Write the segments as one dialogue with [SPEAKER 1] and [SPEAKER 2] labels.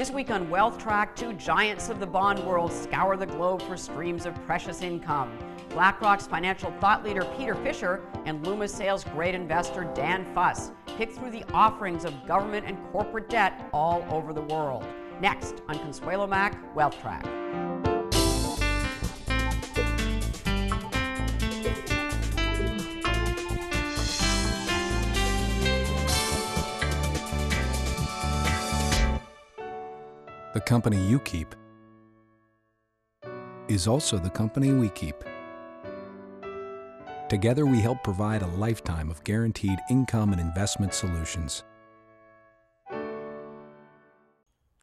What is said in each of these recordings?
[SPEAKER 1] This week on Wealth Track, two giants of the bond world scour the globe for streams of precious income. BlackRock's financial thought leader Peter Fisher and Loomis Sayles great investor Dan Fuss pick through the offerings of government and corporate debt all over the world. Next on Consuelo Mack Wealth Track.
[SPEAKER 2] The company you keep is also the company we keep. Together, we help provide a lifetime of guaranteed income and investment solutions.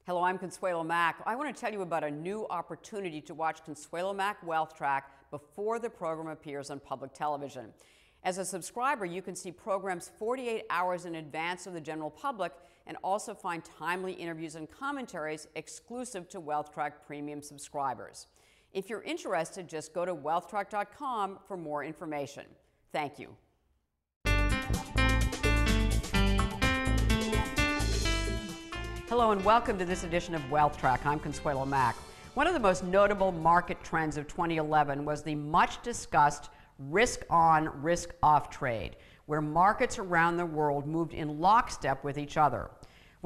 [SPEAKER 1] Hello, I'm Consuelo Mack. I want to tell you about a new opportunity to watch Consuelo Mack Wealth Track before the program appears on public television. As a subscriber, you can see programs 48 hours in advance of the general public and also find timely interviews and commentaries exclusive to WealthTrack Premium subscribers. If you're interested, just go to wealthtrack.com for more information. Thank you. Hello and welcome to this edition of Wealth Track. I'm Consuelo Mack. One of the most notable market trends of 2011 was the much discussed risk on, risk off trade, where markets around the world moved in lockstep with each other.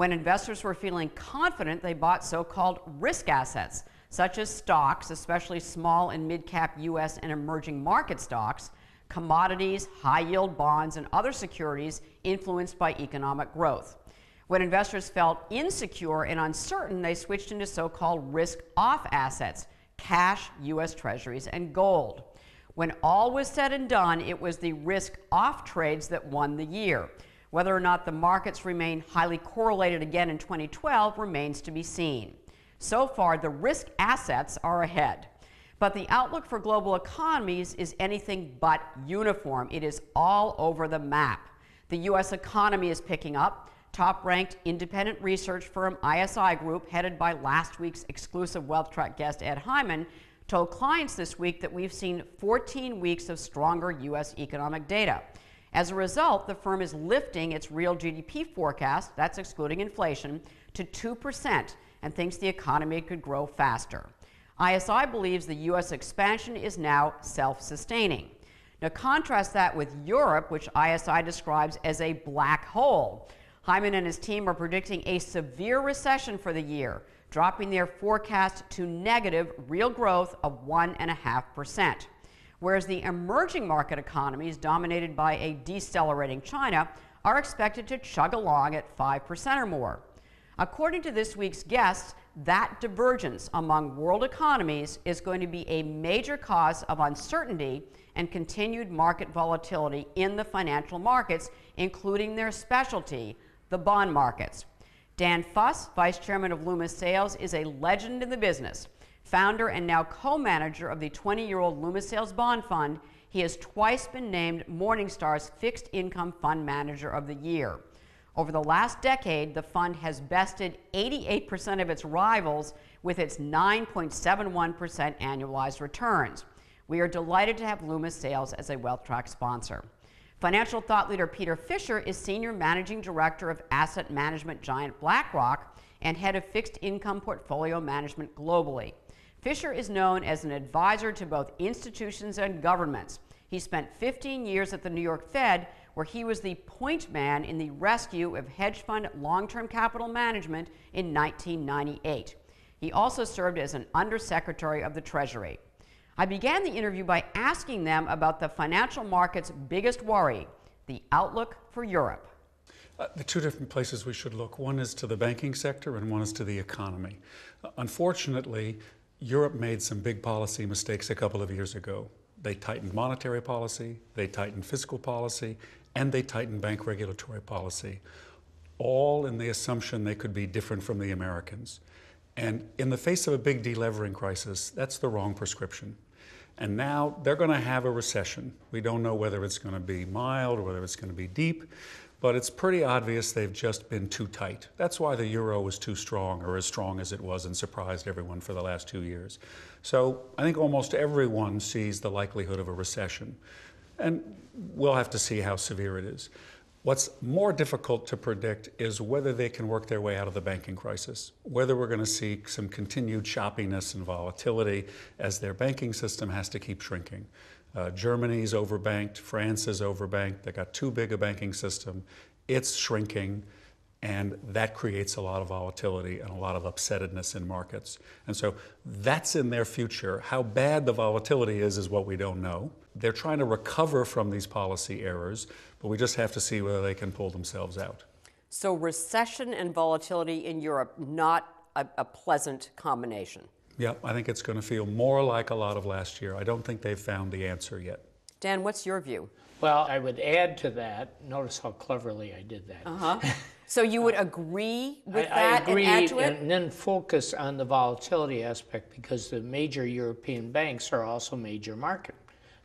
[SPEAKER 1] When investors were feeling confident, they bought so called risk assets, such as stocks, especially small and mid cap U.S. and emerging market stocks, commodities, high yield bonds, and other securities influenced by economic growth. When investors felt insecure and uncertain, they switched into so called risk off assets, cash, U.S. treasuries, and gold. When all was said and done, it was the risk off trades that won the year. Whether or not the markets remain highly correlated again in 2012 remains to be seen. So far, the risk assets are ahead. But the outlook for global economies is anything but uniform. It is all over the map. The U.S. economy is picking up. Top ranked independent research firm ISI Group, headed by last week's exclusive Wealth Track guest Ed Hyman, told clients this week that we've seen 14 weeks of stronger U.S. economic data. As a result, the firm is lifting its real GDP forecast, that's excluding inflation, to 2% and thinks the economy could grow faster. ISI believes the U.S. expansion is now self sustaining. Now, contrast that with Europe, which ISI describes as a black hole. Hyman and his team are predicting a severe recession for the year, dropping their forecast to negative real growth of 1.5%. Whereas the emerging market economies, dominated by a decelerating China, are expected to chug along at 5% or more. According to this week's guests, that divergence among world economies is going to be a major cause of uncertainty and continued market volatility in the financial markets, including their specialty, the bond markets. Dan Fuss, vice chairman of Loomis Sayles, is a legend in the business. Founder and now co manager of the 20 year old Loomis Sayles Bond Fund, he has twice been named Morningstar's Fixed Income Fund Manager of the Year. Over the last decade, the fund has bested 88% of its rivals with its 9.71% annualized returns. We are delighted to have Loomis Sayles as a Wealth Track sponsor. Financial thought leader Peter Fisher is Senior Managing Director of asset management giant BlackRock and head of fixed income portfolio management globally. Fisher is known as an advisor to both institutions and governments. He spent 15 years at the New York Fed, where he was the point man in the rescue of hedge fund long term capital management in 1998. He also served as an undersecretary of the Treasury. I began the interview by asking them about the financial market's biggest worry the outlook for Europe.
[SPEAKER 3] Uh, the two different places we should look one is to the banking sector, and one is to the economy. Uh, unfortunately, Europe made some big policy mistakes a couple of years ago. They tightened monetary policy, they tightened fiscal policy, and they tightened bank regulatory policy, all in the assumption they could be different from the Americans. And in the face of a big delevering crisis, that's the wrong prescription. And now they're going to have a recession. We don't know whether it's going to be mild or whether it's going to be deep, but it's pretty obvious they've just been too tight. That's why the euro was too strong or as strong as it was and surprised everyone for the last two years. So I think almost everyone sees the likelihood of a recession. And we'll have to see how severe it is. What's more difficult to predict is whether they can work their way out of the banking crisis, whether we're going to see some continued choppiness and volatility as their banking system has to keep shrinking. Uh, Germany's overbanked, France is overbanked, they got too big a banking system, it's shrinking, and that creates a lot of volatility and a lot of upsettedness in markets. And so that's in their future. How bad the volatility is, is what we don't know. They're trying to recover from these policy errors but we just have to see whether they can pull themselves out.
[SPEAKER 1] So, recession and volatility in Europe, not a, a pleasant combination.
[SPEAKER 3] Yeah, I think it's going to feel more like a lot of last year. I don't think they've found the answer yet.
[SPEAKER 1] Dan, what's your view?
[SPEAKER 4] Well, I would add to that. Notice how cleverly I did that.
[SPEAKER 1] Uh-huh. So you would agree with
[SPEAKER 4] I,
[SPEAKER 1] that
[SPEAKER 4] I agree,
[SPEAKER 1] and add to it?
[SPEAKER 4] and then focus on the volatility aspect because the major European banks are also major market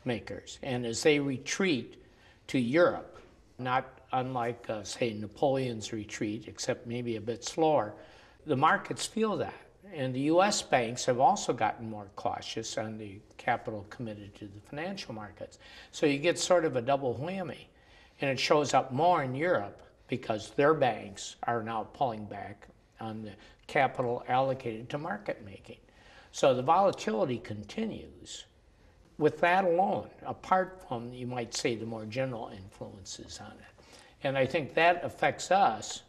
[SPEAKER 4] makers, and as they retreat to Europe, not unlike, uh, say, Napoleon's retreat, except maybe a bit slower. The markets feel that. And the US banks have also gotten more cautious on the capital committed to the financial markets. So you get sort of a double whammy. And it shows up more in Europe because their banks are now pulling back on the capital allocated to market making. So the volatility continues with that alone, apart from, you might say, the more general influences on it. And I think that affects us.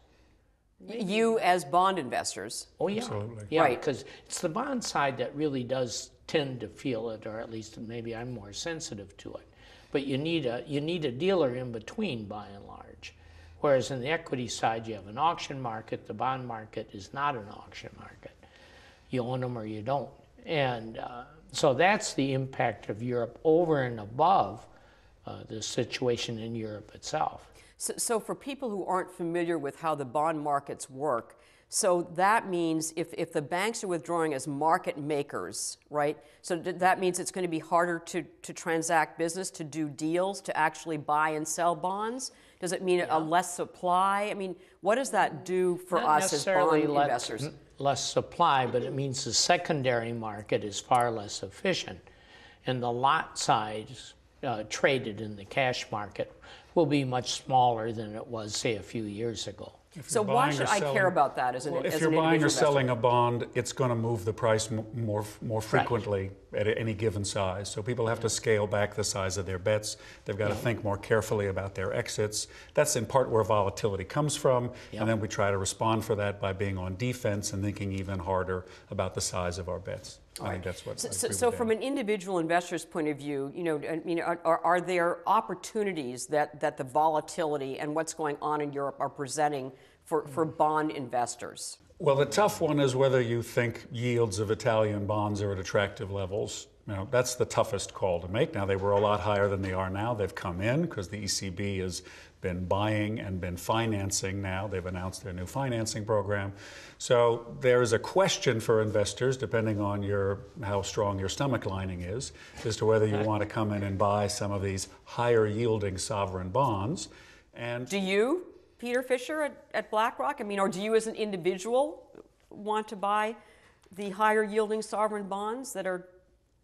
[SPEAKER 1] You as bond investors.
[SPEAKER 4] Oh, yeah.
[SPEAKER 3] Absolutely.
[SPEAKER 4] Yeah,
[SPEAKER 1] Right.
[SPEAKER 4] because it's the bond side that really does tend to feel it, or at least maybe I'm more sensitive to it. But you need a, you need a dealer in between by and large. Whereas in the equity side, you have an auction market. The bond market is not an auction market. You own them or you don't. And uh, so that's the impact of Europe over and above uh, the situation in Europe itself.
[SPEAKER 1] So, so for people who aren't familiar with how the bond markets work, so that means if, if the banks are withdrawing as market makers, right? So th- that means it's going to be harder to, to transact business, to do deals, to actually buy and sell bonds? Does it mean a less supply? I mean, what does that do for
[SPEAKER 4] Not
[SPEAKER 1] us as bond investors?
[SPEAKER 4] Less supply, but it means the secondary market is far less efficient. And the lot size uh, traded in the cash market will be much smaller than it was, say, a few years ago.
[SPEAKER 1] So why should I care about that as an,
[SPEAKER 3] Well, if
[SPEAKER 1] an
[SPEAKER 3] you're buying or
[SPEAKER 1] investor?
[SPEAKER 3] selling a bond, it's going to move the price more more frequently at any given size. So people have to scale back the size of their bets. They've got to think more carefully about their exits. That's in part where volatility comes from, and then we try to respond for that by being on defense and thinking even harder about the size of our bets. I think that's what.
[SPEAKER 1] So, so, so from an individual investor's point of view, you know, I mean, are, are, are there opportunities that, that the volatility and what's going on in Europe are presenting for, for mm. bond investors?
[SPEAKER 3] Well, the tough one is whether you think yields of Italian bonds are at attractive levels. You know, that's the toughest call to make. Now, they were a lot higher than they are now. They've come in because the ECB has been buying and been financing now. They've announced their new financing program. So there is a question for investors, depending on your how strong your stomach lining is, as to whether you want to come in and buy some of these higher yielding sovereign bonds. And
[SPEAKER 1] Do you, Peter Fisher at, at BlackRock, I mean, or do you as an individual want to buy the higher yielding sovereign bonds that are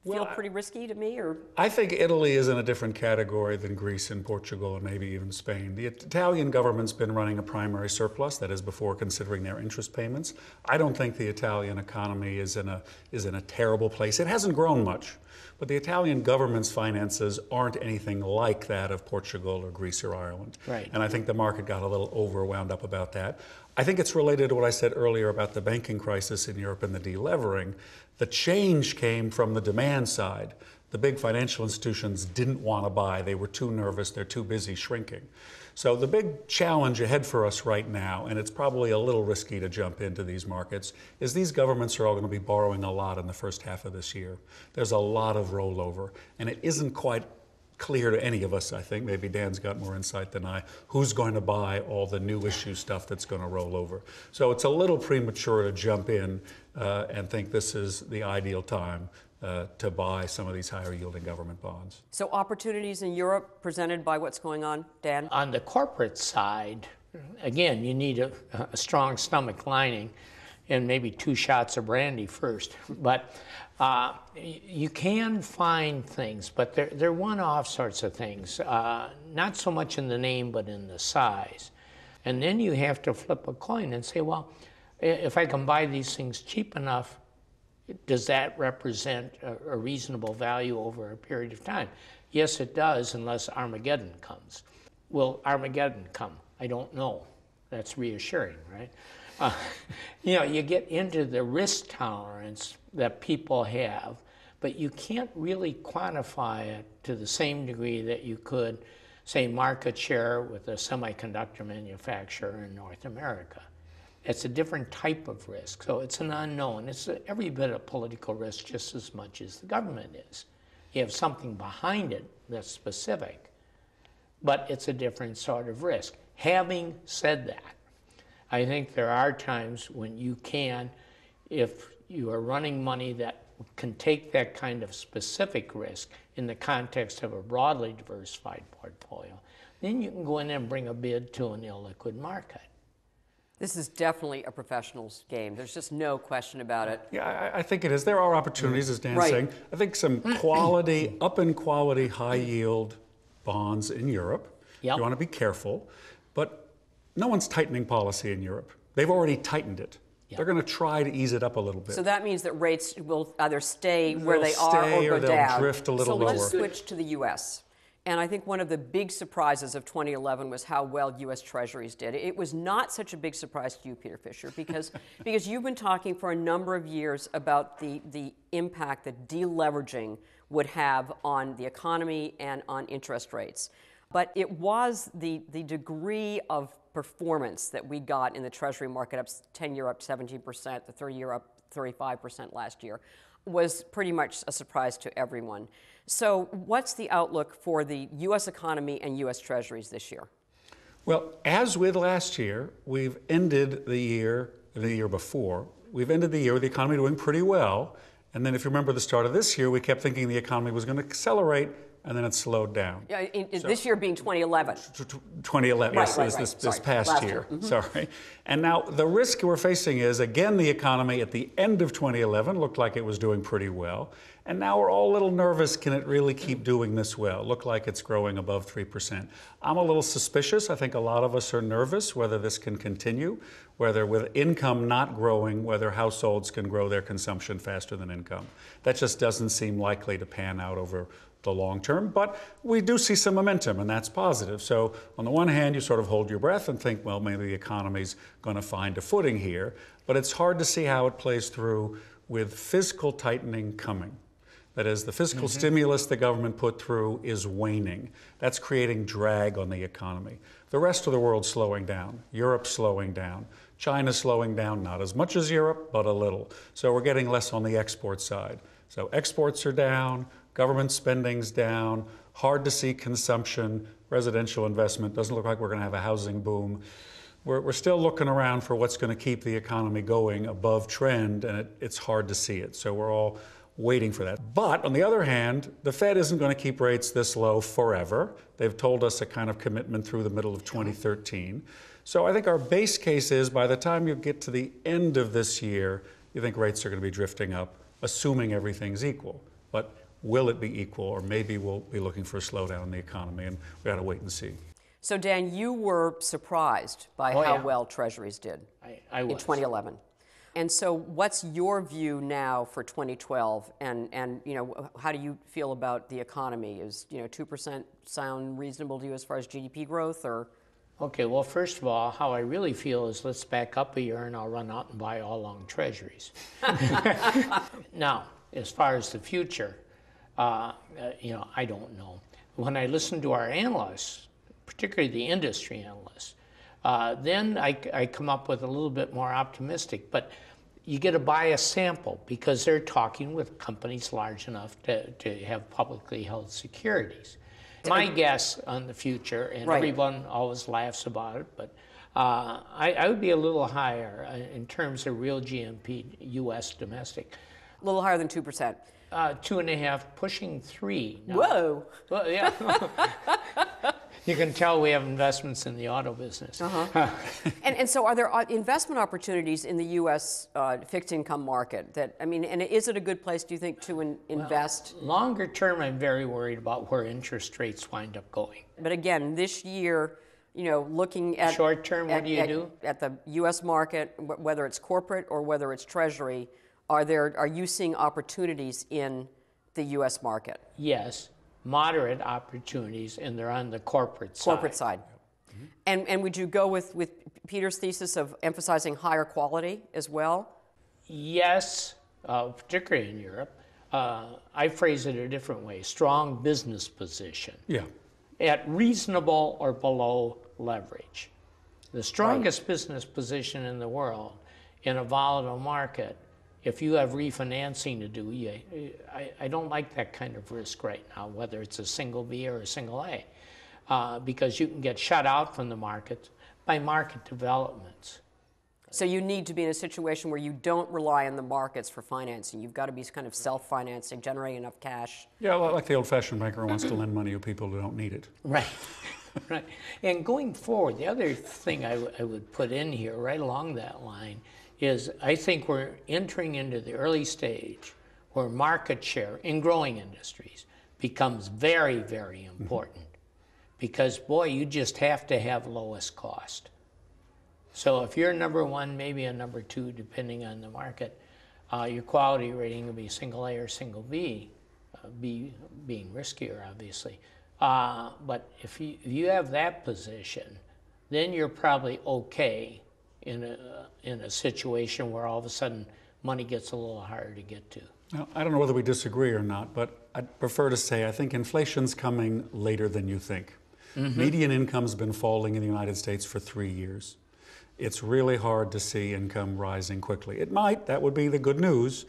[SPEAKER 3] Well,
[SPEAKER 1] pretty risky to me? Or
[SPEAKER 3] I think Italy is in a different category than Greece and Portugal and maybe even Spain. The Italian government's been running a primary surplus, that is before considering their interest payments. I don't think the Italian economy is in a is in a terrible place. It hasn't grown much, but the Italian government's finances aren't anything like that of Portugal or Greece or Ireland.
[SPEAKER 4] Right.
[SPEAKER 3] And I think the market got a little overwound up about that. I think it's related to what I said earlier about the banking crisis in Europe and the delevering. The change came from the demand side. The big financial institutions didn't want to buy. They were too nervous. They're too busy shrinking. So the big challenge ahead for us right now, and it's probably a little risky to jump into these markets, is these governments are all going to be borrowing a lot in the first half of this year. There's a lot of rollover, and it isn't quite clear to any of us, I think, maybe Dan's got more insight than I, who's going to buy all the new issue stuff that's going to roll over. So it's a little premature to jump in uh, and think this is the ideal time uh, to buy some of these higher yielding government bonds.
[SPEAKER 1] so opportunities in Europe presented by what's going on, Dan?
[SPEAKER 4] On the corporate side, again, you need a, a strong stomach lining and maybe two shots of brandy first. But uh, you can find things, but they're, they're one off sorts of things, uh, not so much in the name, but in the size. And then you have to flip a coin and say, well, if I can buy these things cheap enough, does that represent a, a reasonable value over a period of time? Yes, it does, unless Armageddon comes. Will Armageddon come? I don't know. That's reassuring, right? Uh, you know, you get into the risk tolerance that people have, but you can't really quantify it to the same degree that you could, say, market share with a semiconductor manufacturer in North America. It's a different type of risk, so it's an unknown. It's every bit of political risk just as much as the government is. You have something behind it that's specific, but it's a different sort of risk. Having said that, I think there are times when you can, if you are running money that can take that kind of specific risk in the context of a broadly diversified portfolio, then you can go in and bring a bid to an illiquid market.
[SPEAKER 1] This is definitely a professional's game. There's just no question about it.
[SPEAKER 3] Yeah, I, I think it is. There are opportunities, as Dan's
[SPEAKER 1] Right.
[SPEAKER 3] saying. I think some mm-hmm. quality, up in quality, high yield bonds in Europe.
[SPEAKER 4] Yep.
[SPEAKER 3] You want to be careful, but no one's tightening policy in Europe. They've already tightened it. They're going to try to ease it up a little bit.
[SPEAKER 1] So that means that rates will either stay where
[SPEAKER 3] They'll
[SPEAKER 1] they are or
[SPEAKER 3] or
[SPEAKER 1] go
[SPEAKER 3] they'll
[SPEAKER 1] down.
[SPEAKER 3] drift a little
[SPEAKER 1] so let's switch to the U.S. And I think one of the big surprises of 2011 was how well U.S. Treasuries did. It was not such a big surprise to you, Peter Fisher, because because you've been talking for a number of years about the the impact that deleveraging would have on the economy and on interest rates. But it was the the degree of performance that we got in the Treasury market, up 10 year up 17%, the 30 year up 35% last year, was pretty much a surprise to everyone. So, what's the outlook for the U.S. economy and U.S. Treasuries this year?
[SPEAKER 3] Well, as with last year, we've ended the year, the year before, we've ended the year with the economy doing pretty well. And then if you remember the start of this year, we kept thinking the economy was going to accelerate, and then it slowed down.
[SPEAKER 1] Yeah, in, in this year being 2011.
[SPEAKER 3] T- t- 2011,
[SPEAKER 1] Right,
[SPEAKER 3] yes,
[SPEAKER 1] right,
[SPEAKER 3] this,
[SPEAKER 1] right.
[SPEAKER 3] this, this past
[SPEAKER 1] last
[SPEAKER 3] year.
[SPEAKER 1] year. Mm-hmm.
[SPEAKER 3] Sorry. And now the risk we're facing is again, the economy at the end of 2011 looked like it was doing pretty well. And now we're all a little nervous can it really keep doing this well? Look like it's growing above 3%. I'm a little suspicious. I think a lot of us are nervous whether this can continue, whether with income not growing, whether households can grow their consumption faster than income. That just doesn't seem likely to pan out over the long term, but we do see some momentum, and that's positive. So, on the one hand, you sort of hold your breath and think, well, maybe the economy's going to find a footing here, but it's hard to see how it plays through with fiscal tightening coming. That is, the fiscal mm-hmm. stimulus the government put through is waning. That's creating drag on the economy. The rest of the world's slowing down. Europe's slowing down. China's slowing down, not as much as Europe, but a little. So we're getting less on the export side. So exports are down, government spending's down, hard to see consumption, residential investment. Doesn't look like we're going to have a housing boom. We're, we're still looking around for what's going to keep the economy going above trend, and it, it's hard to see it. So we're all waiting for that. But on the other hand, the Fed isn't going to keep rates this low forever. They've told us a kind of commitment through the middle of 2013. So I think our base case is by the time you get to the end of this year, you think rates are going to be drifting up, assuming everything's equal. But will it be equal, or maybe we'll be looking for a slowdown in the economy, and we got to wait and see.
[SPEAKER 1] So, Dan, you were surprised by
[SPEAKER 4] Oh,
[SPEAKER 1] how
[SPEAKER 4] yeah.
[SPEAKER 1] well Treasuries did
[SPEAKER 4] I, I
[SPEAKER 1] in 2011. And so, what's your view now for 2012? And, and you know, how do you feel about the economy? Is you know, two percent sound reasonable to you as far as GDP growth, or
[SPEAKER 4] Okay, well, first of all, how I really feel is let's back up a year and I'll run out and buy all long treasuries. now, as far as the future, uh, uh, you know, I don't know. When I listen to our analysts, particularly the industry analysts, uh, then I, I come up with a little bit more optimistic. But you get a biased sample because they're talking with companies large enough to, to have publicly held securities. My guess on the future, and
[SPEAKER 1] Right.
[SPEAKER 4] everyone always laughs about it, but uh, I, I would be a little higher uh, in terms of real GNP, U.S. domestic.
[SPEAKER 1] a little higher than two percent?
[SPEAKER 4] Uh, two and a half, pushing three. now.
[SPEAKER 1] Whoa!
[SPEAKER 4] Well, yeah. You can tell we have investments in the auto business.
[SPEAKER 1] Uh-huh. And, and so, are there uh, investment opportunities in the U.S. Uh, fixed income market? That I mean, and is it a good place, do you think, to in, invest?
[SPEAKER 4] Longer term, I'm very worried about where interest rates wind up going.
[SPEAKER 1] But again, this year, you know, looking at
[SPEAKER 4] Short term, what
[SPEAKER 1] at-
[SPEAKER 4] do you
[SPEAKER 1] at-
[SPEAKER 4] do?
[SPEAKER 1] at the U.S. market, wh- whether it's corporate or whether it's Treasury? Are there are you seeing opportunities in the U.S. market,
[SPEAKER 4] Yes, moderate opportunities, and they're on the corporate side.
[SPEAKER 1] corporate side? And and would you go with with Peter's thesis of emphasizing higher quality as well?
[SPEAKER 4] Yes, uh, particularly in Europe. Uh, I phrase it a different way strong business position
[SPEAKER 3] Yeah.
[SPEAKER 4] at reasonable or below leverage. The strongest business position in the world in a volatile market, if you have refinancing to do, you, I, I don't like that kind of risk right now, whether it's a single B or a single A, uh, because you can get shut out from the market by market developments.
[SPEAKER 1] So you need to be in a situation where you don't rely on the markets for financing. You've got to be kind of self-financing, generating enough cash.
[SPEAKER 3] Yeah, like the old fashioned banker who wants to lend money to people who don't need it.
[SPEAKER 4] Right, right. And going forward, the other thing I, w- I would put in here, right along that line, is I think we're entering into the early stage where market share in growing industries becomes very, very important. Because, boy, you just have to have lowest cost. So if you're number one, maybe a number two, depending on the market, uh, your quality rating will be single A or single B, uh, B being riskier, obviously. Uh, but if you, if you have that position, then you're probably okay in a, in a situation where all of a sudden money gets a little harder to get to.
[SPEAKER 3] Now, I don't know whether we disagree or not, but I'd prefer to say I think inflation's coming later than you think. Mm-hmm. Median income's been falling in the United States for three years. It's really hard to see income rising quickly. It might, that would be the good news.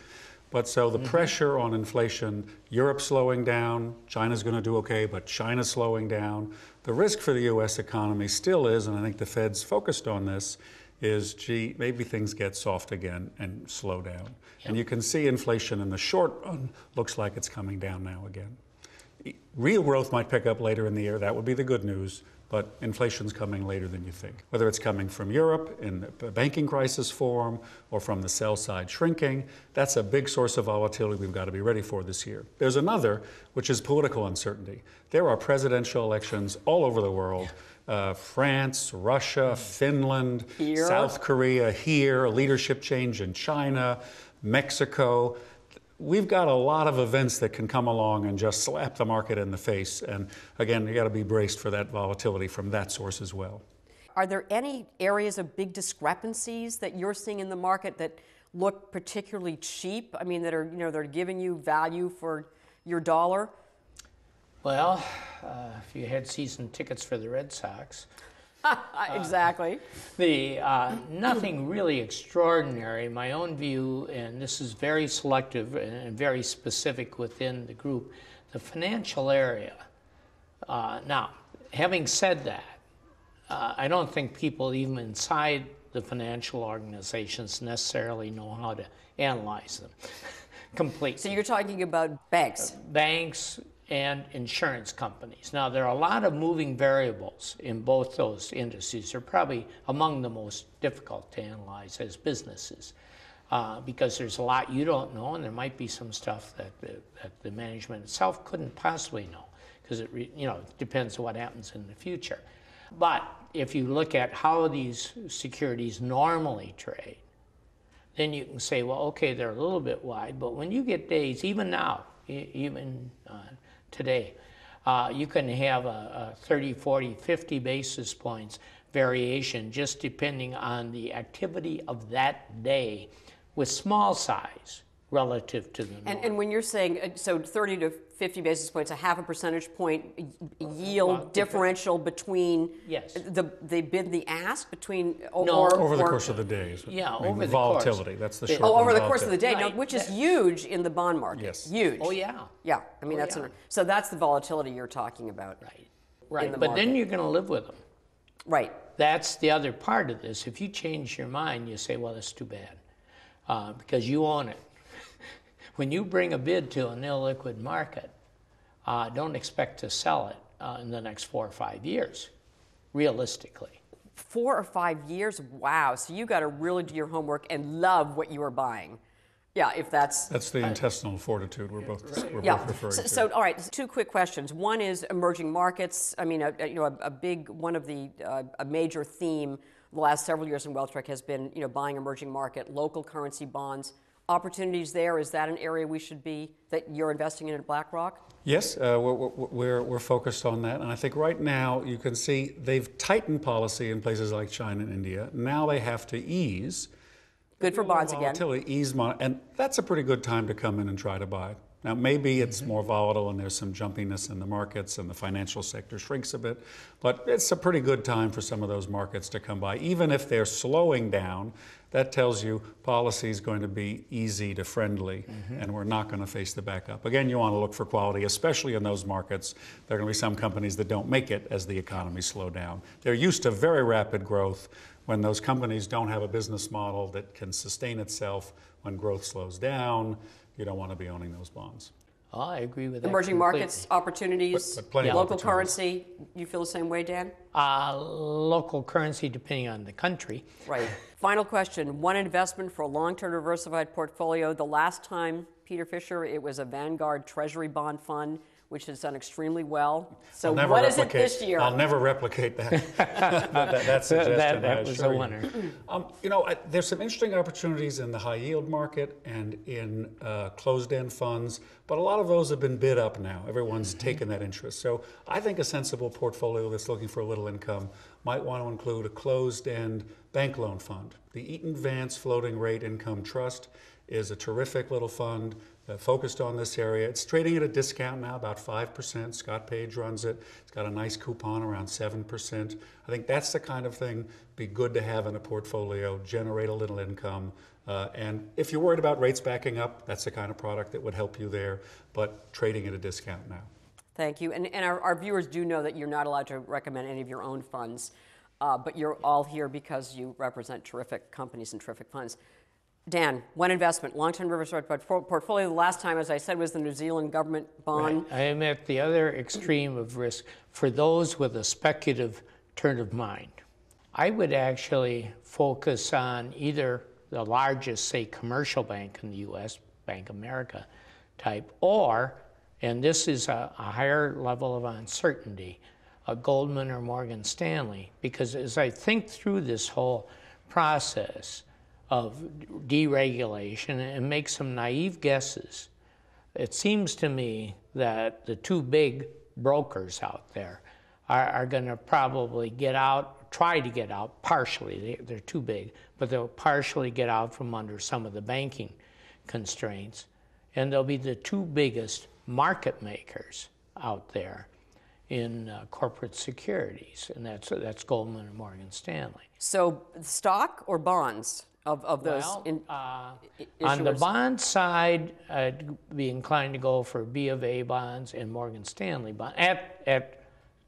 [SPEAKER 3] But so the mm-hmm. pressure on inflation, Europe slowing down, China's going to do okay, but China's slowing down. The risk for the US economy still is, and I think the Fed's focused on this, is gee, maybe things get soft again and slow down. And you can see inflation in the short run looks like it's coming down now again. Real growth might pick up later in the year. That would be the good news. But inflation's coming later than you think. Whether it's coming from Europe in the banking crisis form or from the sell side shrinking, that's a big source of volatility we've got to be ready for this year. There's another, which is political uncertainty. There are presidential elections all over the world. Uh, France, Russia, Finland,
[SPEAKER 1] Here.
[SPEAKER 3] South Korea, here, a leadership change in China, Mexico we've got a lot of events that can come along and just slap the market in the face. And again, you got to be braced for that volatility from that source as well.
[SPEAKER 1] Are there any areas of big discrepancies that you're seeing in the market that look particularly cheap? I mean, that are you know they're giving you value for your dollar.
[SPEAKER 4] Well, uh, if you had season tickets for the Red Sox,
[SPEAKER 1] Uh, exactly.
[SPEAKER 4] The uh, nothing really extraordinary. My own view, and this is very selective and very specific within the group, the financial area. Uh, now, having said that, uh, I don't think people even inside the financial organizations necessarily know how to analyze them completely
[SPEAKER 1] So you're talking about banks.
[SPEAKER 4] banks and insurance companies. Now, there are a lot of moving variables in both those industries. They're probably among the most difficult to analyze as businesses uh, because there's a lot you don't know, and there might be some stuff that the, that the management itself couldn't possibly know because it re, you know depends on what happens in the future. But if you look at how these securities normally trade, then you can say, well, okay, they're a little bit wide, but when you get days, even now, even uh, today, uh, you can have a, a 30, 40, 50 basis points variation just depending on the activity of that day with small size relative to the norm.
[SPEAKER 1] And, and when you're saying uh, so 30 to 50 basis points, a half a percentage point yield
[SPEAKER 4] Well,
[SPEAKER 1] differential between
[SPEAKER 4] Yes.
[SPEAKER 1] the the bid and the ask between o-
[SPEAKER 4] No.
[SPEAKER 1] or,
[SPEAKER 3] Over the
[SPEAKER 1] or-
[SPEAKER 3] course of the day. is-
[SPEAKER 4] Yeah,
[SPEAKER 3] I mean,
[SPEAKER 4] over the course.
[SPEAKER 3] volatility. That's the
[SPEAKER 4] The-
[SPEAKER 3] short
[SPEAKER 1] Oh, over
[SPEAKER 3] run
[SPEAKER 1] the course of the day,
[SPEAKER 4] Right.
[SPEAKER 1] no, which is
[SPEAKER 4] That-
[SPEAKER 1] huge in the bond market.
[SPEAKER 3] Yes.
[SPEAKER 1] Huge.
[SPEAKER 4] oh, yeah.
[SPEAKER 1] Yeah, I mean
[SPEAKER 4] Oh,
[SPEAKER 1] that's
[SPEAKER 4] yeah.
[SPEAKER 1] an, so that's the volatility you're talking about.
[SPEAKER 4] Right. Right.
[SPEAKER 1] the
[SPEAKER 4] But then you're going to live with them.
[SPEAKER 1] Right.
[SPEAKER 4] That's the other part of this. If you change your mind, you say, well, that's too bad uh, because you own it. When you bring a bid to an illiquid market, uh, don't expect to sell it uh, in the next four or five years, realistically.
[SPEAKER 1] Four or five years? Wow. So you got to really do your homework and love what you are buying. Yeah, if that's.
[SPEAKER 3] That's the intestinal fortitude we're both, we're
[SPEAKER 1] Yeah.
[SPEAKER 3] both referring
[SPEAKER 1] So,
[SPEAKER 3] to.
[SPEAKER 1] so, all right, two quick questions. One is emerging markets. I mean, a, a- you know, a, a big one of the uh, a major theme the last several years in WealthTrack has been, you know, buying emerging market, local currency bonds. Opportunities there. Is that an area we should be that you're investing in at BlackRock?
[SPEAKER 3] Yes, uh, we're, we're- we're, focused on that. And I think right now you can see they've tightened policy in places like China and India. Now they have to ease.
[SPEAKER 1] Good for bonds again.
[SPEAKER 3] Ease, mon- and that's a pretty good time to come in and try to buy. Now, maybe it's more volatile and there's some jumpiness in the markets and the financial sector shrinks a bit, but it's a pretty good time for some of those markets to come by. Even if they're slowing down, that tells you policy is going to be easy to friendly
[SPEAKER 1] Mm-hmm.
[SPEAKER 3] and we're not going to face the backup. Again, you want to look for quality, especially in those markets. There are going to be some companies that don't make it as the economy slow down. They're used to very rapid growth when those companies don't have a business model that can sustain itself when growth slows down, you don't want to be owning those bonds.
[SPEAKER 4] Oh, I agree with that.
[SPEAKER 1] Emerging
[SPEAKER 4] completely.
[SPEAKER 1] markets, opportunities,
[SPEAKER 3] But- but plenty of
[SPEAKER 1] local
[SPEAKER 3] opportunities.
[SPEAKER 1] currency. You feel the same way, Dan?
[SPEAKER 4] Uh, local currency, depending on the country.
[SPEAKER 1] Right. Final question. One investment for a long term diversified portfolio. The last time, Peter Fisher, it was a Vanguard Treasury Bond Fund, which has done extremely well. So,
[SPEAKER 3] I'll never
[SPEAKER 1] what is it
[SPEAKER 3] replicate-
[SPEAKER 1] this year?
[SPEAKER 3] I'll never replicate that. that, that suggestion,
[SPEAKER 4] that, that was
[SPEAKER 3] assure
[SPEAKER 4] a
[SPEAKER 3] you.
[SPEAKER 4] winner.
[SPEAKER 3] Um, you know, I, there's some interesting opportunities in the high yield market and in uh, closed end funds, but a lot of those have been bid up now. Everyone's
[SPEAKER 4] Mm-hmm.
[SPEAKER 3] taken that interest. So I think a sensible portfolio that's looking for a little income might want to include a closed end bank loan fund. The Eaton Vance Floating Rate Income Trust is a terrific little fund uh, focused on this area. It's trading at a discount now, about 5%. Scott Page runs it. It's got a nice coupon around 7%. I think that's the kind of thing be good to have in a portfolio, generate a little income. Uh, and if you're worried about rates backing up, that's the kind of product that would help you there, but trading at a discount now.
[SPEAKER 1] Thank you. And, and our, our viewers do know that you're not allowed to recommend any of your own funds, uh, but you're all here because you represent terrific companies and terrific funds. Dan, one investment, long-term port- portfolio. The last time, as I said, was the New Zealand government bond.
[SPEAKER 4] I am at the other extreme of risk for those with a speculative turn of mind. I would actually focus on either the largest, say, commercial bank in the US, Bank America type, or, and this is a, a higher level of uncertainty, a Goldman or Morgan Stanley. Because as I think through this whole process of deregulation and make some naive guesses, it seems to me that the two big brokers out there are, are going to probably get out, try to get out partially. They, they're too big, but they'll partially get out from under some of the banking constraints. And they'll be the two biggest market makers out there in uh, corporate securities, and that's, that's Goldman and Morgan Stanley.
[SPEAKER 1] So, stock or bonds of, of those
[SPEAKER 4] Well,
[SPEAKER 1] in,
[SPEAKER 4] uh, On the bond side, I'd be inclined to go for B of A bonds and Morgan Stanley bond at, at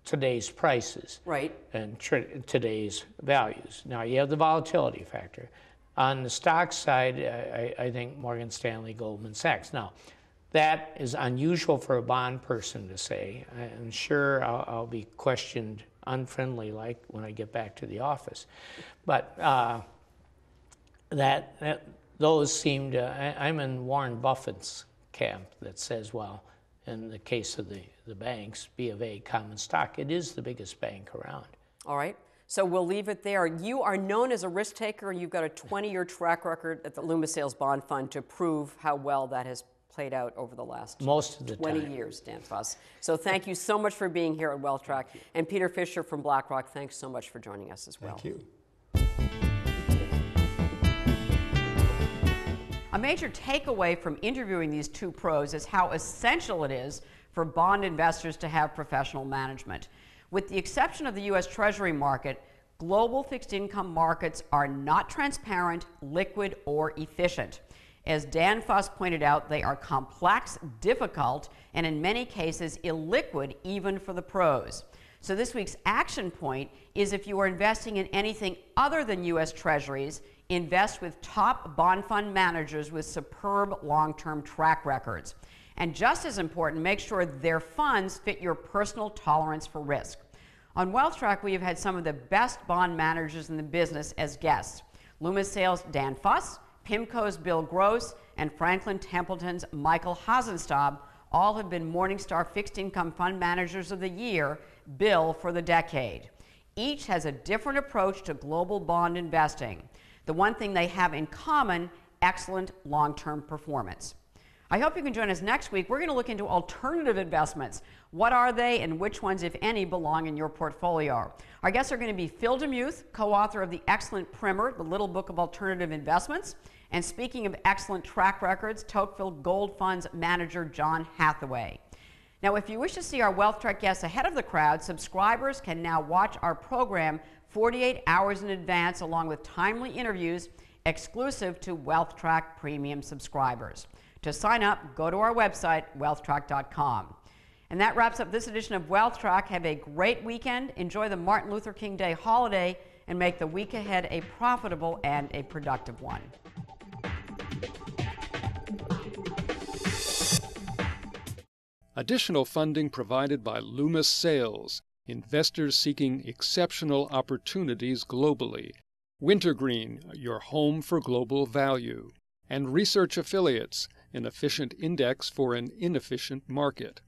[SPEAKER 4] today's prices
[SPEAKER 1] Right.
[SPEAKER 4] and tr- today's values. Now you have the volatility factor. On the stock side, I, I I think Morgan Stanley, Goldman Sachs. Now, that is unusual for a bond person to say. I'm sure I'll, I'll be questioned unfriendly like when I get back to the office. But uh, that, that those seem to, I, I'm in Warren Buffett's camp that says, well, in the case of the, the banks, B of A common stock, it is the biggest bank around.
[SPEAKER 1] All right. So we'll leave it there. You are known as a risk taker, and you've got a 20 year track record at the Loomis Sayles Bond Fund to prove how well that has played out over the last
[SPEAKER 4] Most of the
[SPEAKER 1] 20
[SPEAKER 4] time.
[SPEAKER 1] years, Dan Fuss. So thank you so much for being here at WealthTrack. And Peter Fisher from BlackRock, thanks so much for joining us as well.
[SPEAKER 3] Thank you.
[SPEAKER 1] A major takeaway from interviewing these two pros is how essential it is for bond investors to have professional management. With the exception of the U.S. Treasury market, global fixed income markets are not transparent, liquid, or efficient. As Dan Fuss pointed out, they are complex, difficult, and in many cases illiquid even for the pros. So this week's action point is if you are investing in anything other than U.S. Treasuries, invest with top bond fund managers with superb long term track records. And just as important, make sure their funds fit your personal tolerance for risk. On WealthTrack, we have had some of the best bond managers in the business as guests. Loomis Sayles' Dan Fuss, PIMCO's Bill Gross, and Franklin Templeton's Michael Hasenstab all have been Morningstar Fixed Income Fund Managers of the Year, Bill for the decade. Each has a different approach to global bond investing. The one thing they have in common excellent long term performance. I hope you can join us next week. We're going to look into alternative investments. What are they and which ones, if any, belong in your portfolio? Our guests are going to be Phil DeMuth, co author of the excellent primer, The Little Book of Alternative Investments. And speaking of excellent track records, Tocqueville Gold Funds manager John Hathaway. Now, if you wish to see our Wealth Track guests ahead of the crowd, subscribers can now watch our program 48 hours in advance, along with timely interviews exclusive to Wealth Track premium subscribers. To sign up, go to our website, wealthtrack.com. And that wraps up this edition of Wealth Track. Have a great weekend. Enjoy the Martin Luther King Day holiday and make the week ahead a profitable and a productive one.
[SPEAKER 5] Additional funding provided by Loomis Sayles, investors seeking exceptional opportunities globally. Wintergreen, your home for global value. And Research Affiliates, an efficient index for an inefficient market.